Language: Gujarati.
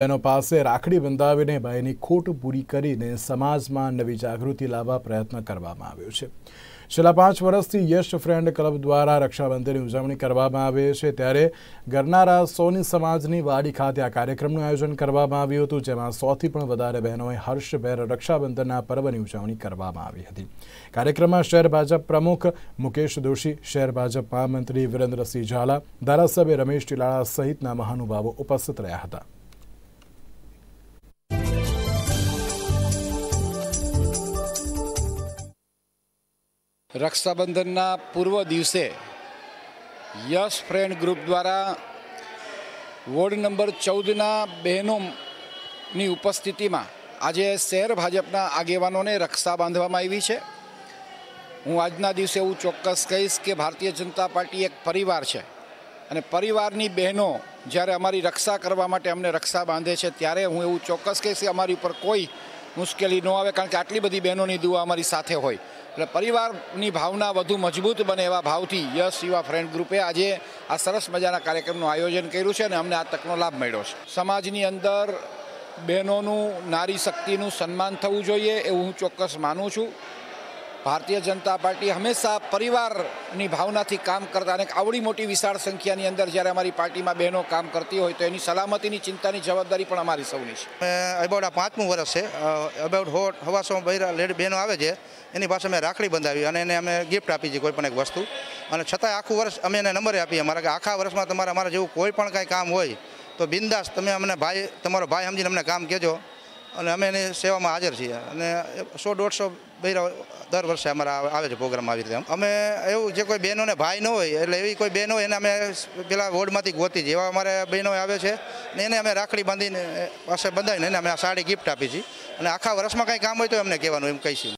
તેનો પાસે રાખડી બંધાવીને ભાઈની ખોટ પૂરી કરીને સમાજમાં નવી જાગૃતિ લાવવા પ્રયત્ન કરવામાં આવ્યો છે. છેલ્લા પાંચ વર્ષથી યશ ફ્રેન્ડ ક્લબ દ્વારા રક્ષાબંધનની ઉજવણી કરવામાં આવે છે. ત્યારે ગરનારા સોની સમાજની વાડી ખાતે આ કાર્યક્રમનું આયોજન કરવામાં આવ્યું હતું, જેમાં સોથી પણ વધારે બહેનોએ હર્ષભેર રક્ષાબંધનના પર્વની ઉજવણી કરવામાં આવી હતી. કાર્યક્રમમાં શહેર ભાજપ પ્રમુખ મુકેશ દોશી, શહેર ભાજપ મહામંત્રી વિરેન્દ્રસિંહ ઝાલા, ધારાસભ્ય રમેશ ટીલાળા સહિતના મહાનુભાવો ઉપસ્થિત રહ્યા હતા. રક્ષાબંધનના પૂર્વ દિવસે યશ ફ્રેન્ડ ગ્રુપ દ્વારા વોર્ડ નંબર ચૌદના બહેનોની ઉપસ્થિતિમાં આજે શહેર ભાજપના આગેવાનોને રક્ષા બાંધવામાં આવી છે. હું આજના દિવસે એવું ચોક્કસ કહીશ કે ભારતીય જનતા પાર્ટી એક પરિવાર છે અને પરિવારની બહેનો જ્યારે અમારી રક્ષા કરવા માટે અમને રક્ષા બાંધે છે, ત્યારે હું એવું ચોક્કસ કહીશ કે અમારી ઉપર કોઈ મુશ્કેલી ન આવે, કારણ કે આટલી બધી બહેનોની દુઆ અમારી સાથે હોય. એટલે પરિવારની ભાવના વધુ મજબૂત બને એવા ભાવથી યશ યુવા ફ્રેન્ડ ગ્રુપે આજે આ સરસ મજાના કાર્યક્રમનું આયોજન કર્યું છે અને અમને આ તકનો લાભ મળ્યો છે. સમાજની અંદર બહેનોનું, નારી શક્તિનું સન્માન થવું જોઈએ એવું હું ચોક્કસ માનું છું. ભારતીય જનતા પાર્ટી હંમેશા પરિવારની ભાવનાથી કામ કરતા અને આવડી મોટી વિશાળ સંખ્યાની અંદર જ્યારે અમારી પાર્ટીમાં બહેનો કામ કરતી હોય તો એની સલામતીની ચિંતાની જવાબદારી પણ અમારી સૌની છે. અબાઉટ આ પાંચમું વર્ષ છે. અબાઉટ હો હવાસો બહેરા લેડી બહેનો આવે છે, એની પાસે અમે રાખડી બંધાવી અને એને અમે ગિફ્ટ આપી છે કોઈ પણ એક વસ્તુ. અને છતાં આખું વર્ષ અમે એને નંબરે આપીએ. અમારા કે આખા વર્ષમાં તમારે અમારા જેવું કોઈ પણ કાંઈ કામ હોય તો બિંદાસ તમે અમને ભાઈ, તમારો ભાઈ સમજીને અમને કામ કહેજો. અને અમે એની સેવામાં હાજર છીએ. અને સો દોઢસો બૈરા દર વર્ષે અમારા આવે છે પ્રોગ્રામ આવી રીતે અમે એવું જે કોઈ બહેનોને ભાઈ ન હોય, એટલે એવી કોઈ બહેનો એને અમે પેલા વોર્ડમાંથી ગોતી છીએ એવા અમારે બહેનો આવે છે, ને એને અમે રાખડી બાંધીને પાસે બંધાવીને એને અમે સાડી ગિફ્ટ આપી છીએ અને આખા વર્ષમાં કાંઈ કામ હોય તો એમને કહેવાનું, એમ કહીશું.